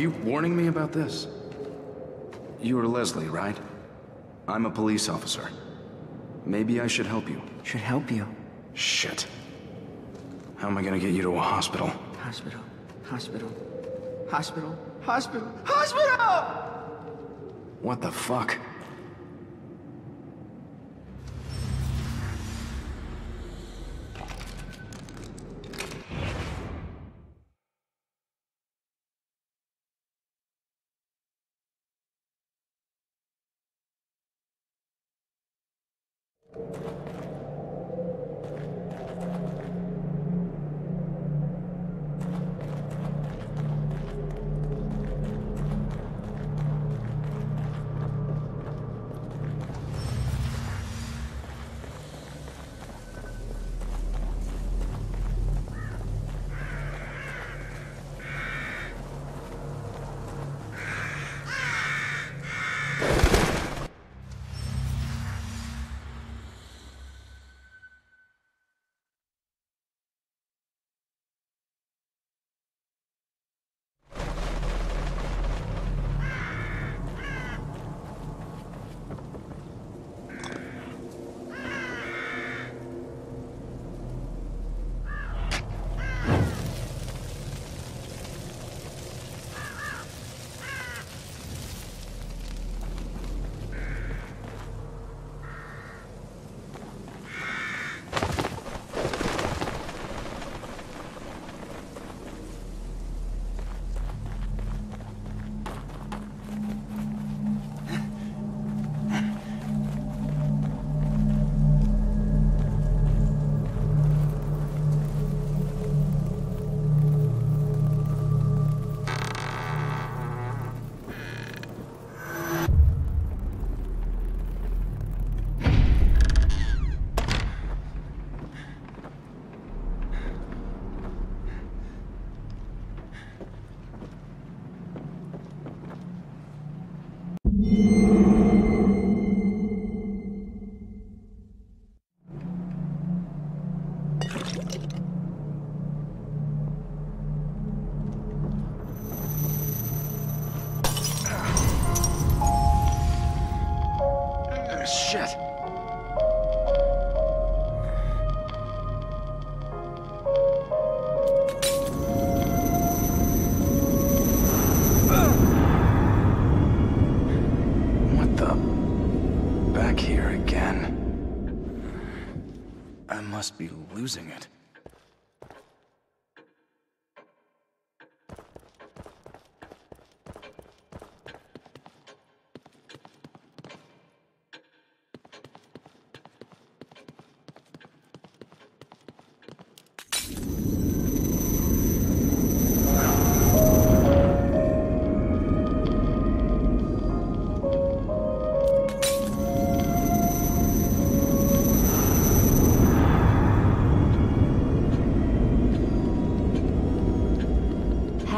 you warning me about this? You are Leslie, right? I'm a police officer. Maybe I should help you. Should help you. Shit. How am I gonna get you to a hospital? Hospital. Hospital. Hospital. Hospital. Hospital! What the fuck? Losing it.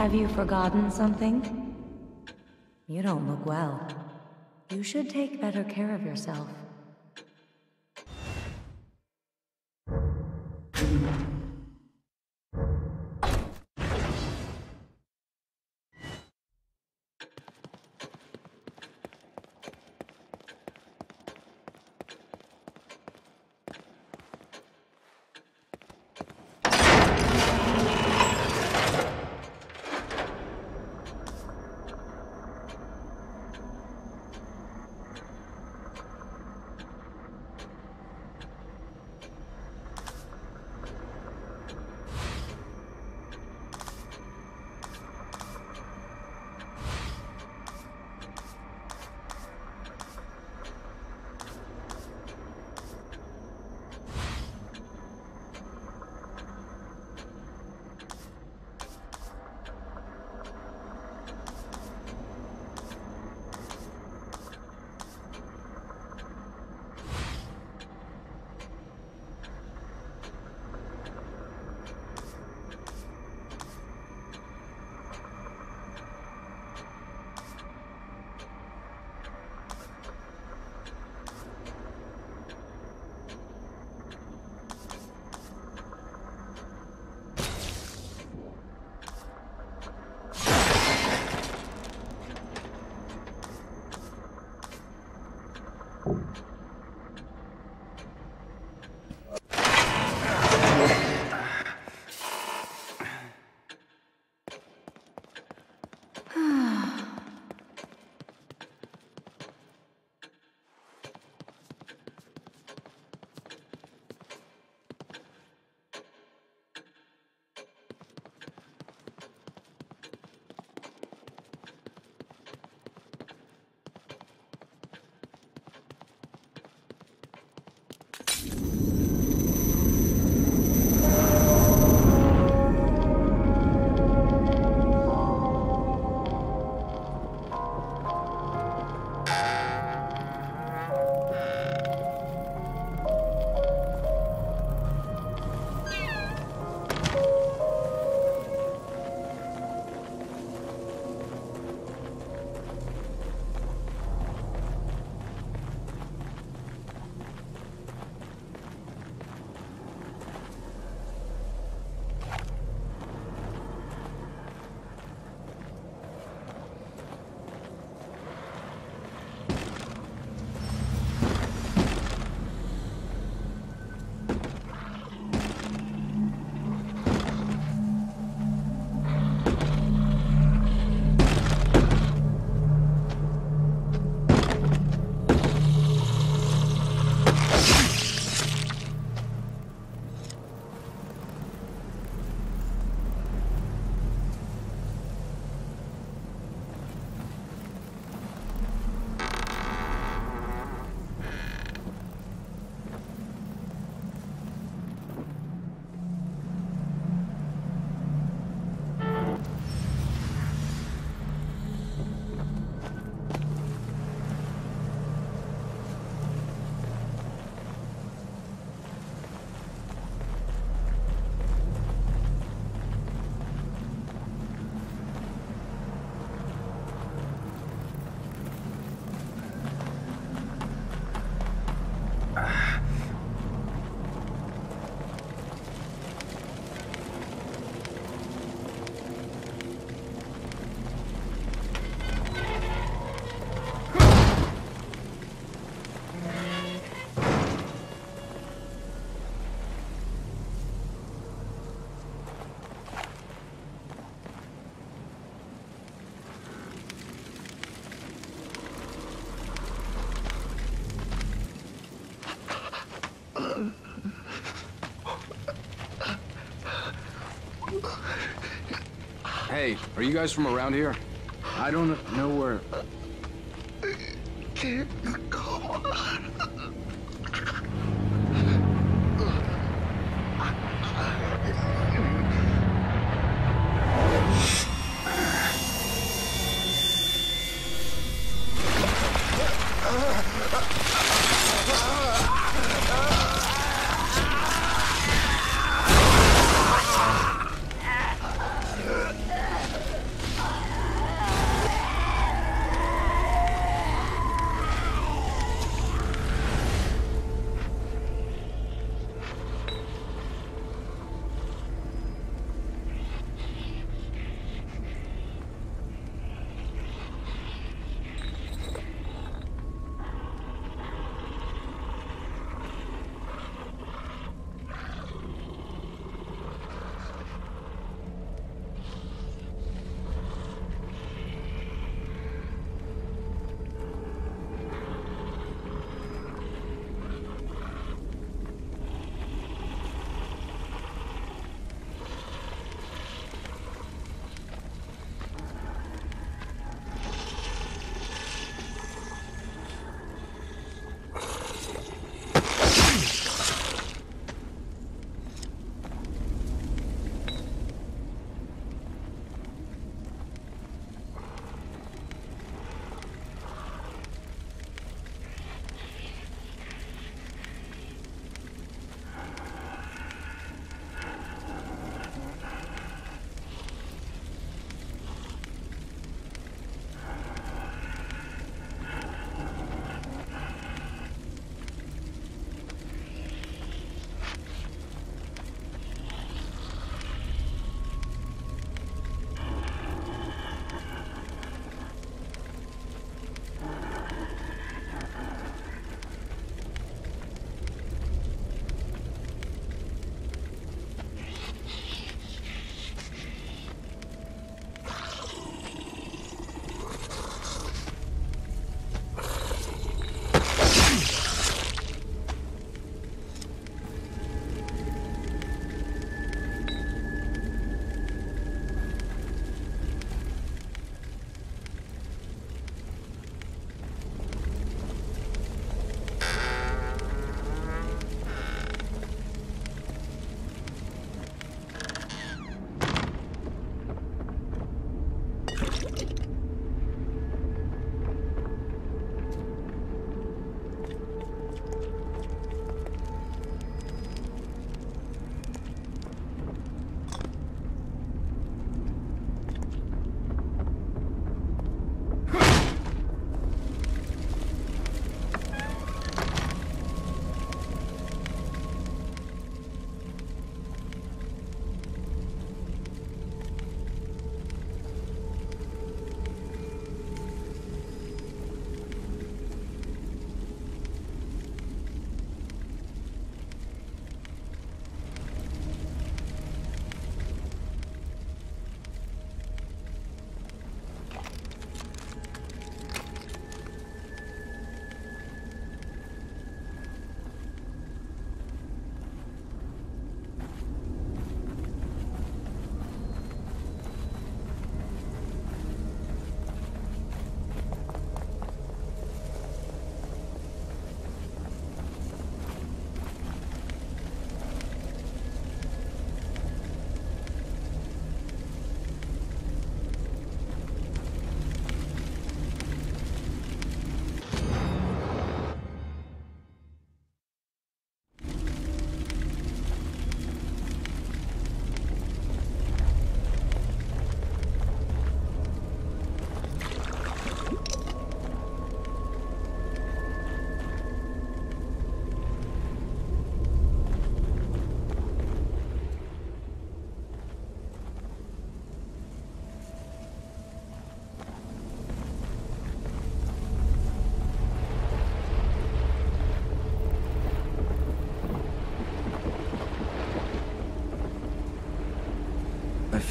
Have you forgotten something? You don't look well. You should take better care of yourself. Are you guys from around here? I don't know where... Can't go on.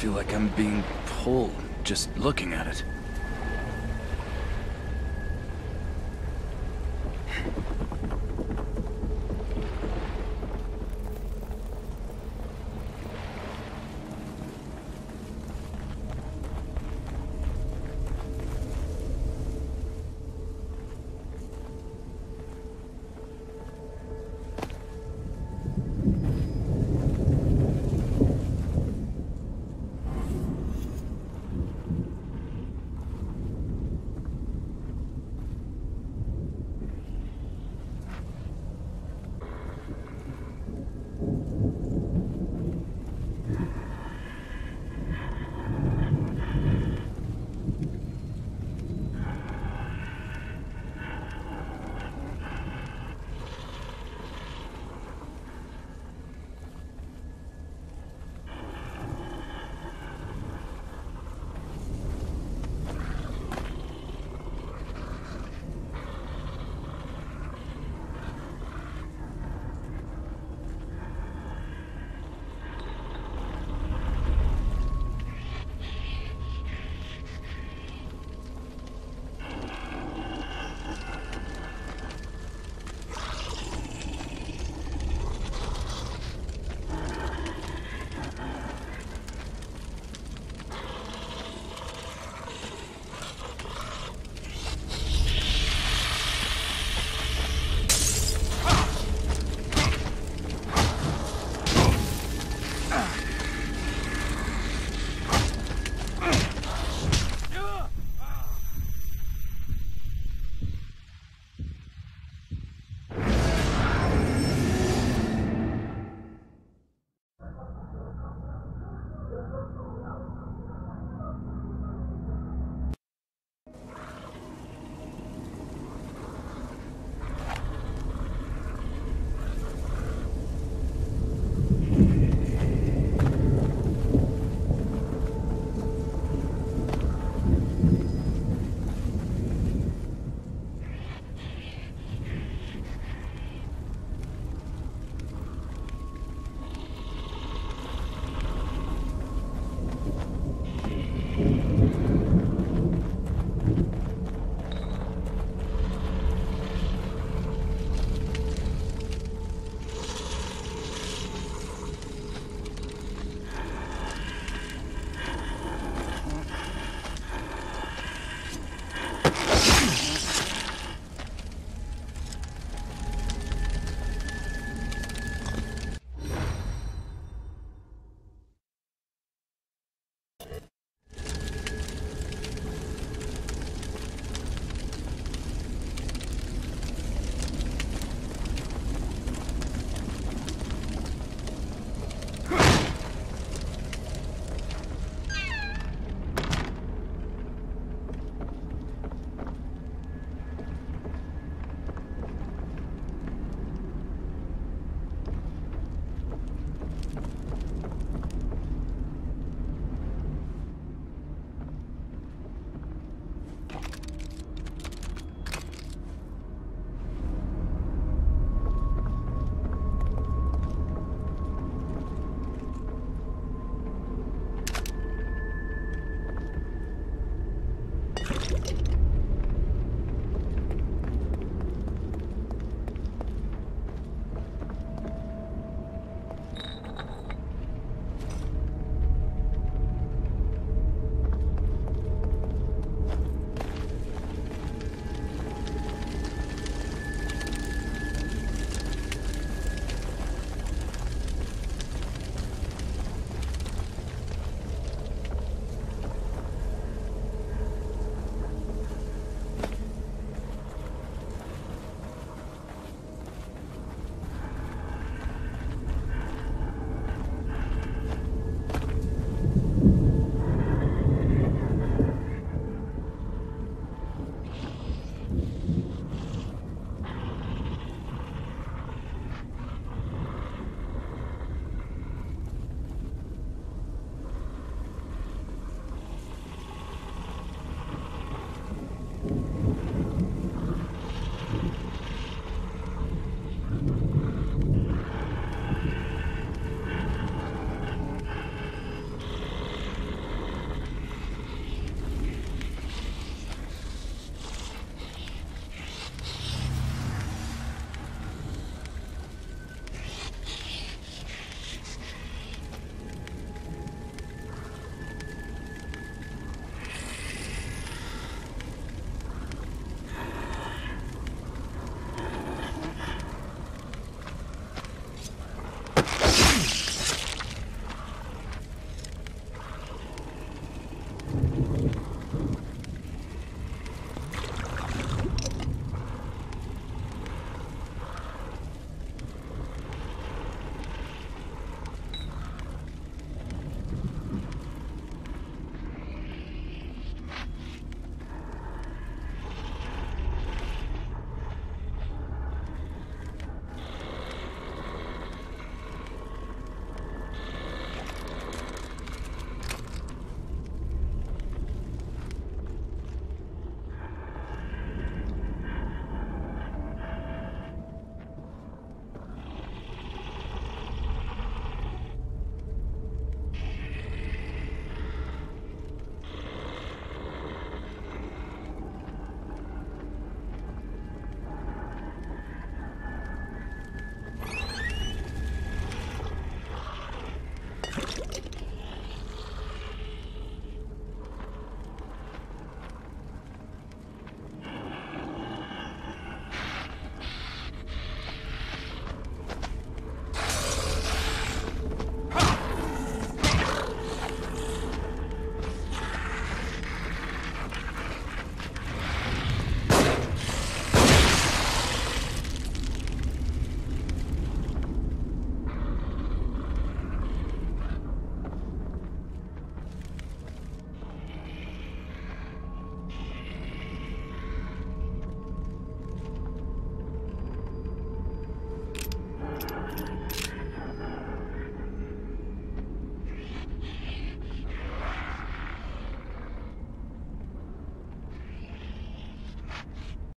Feel like I'm being pulled just looking at it.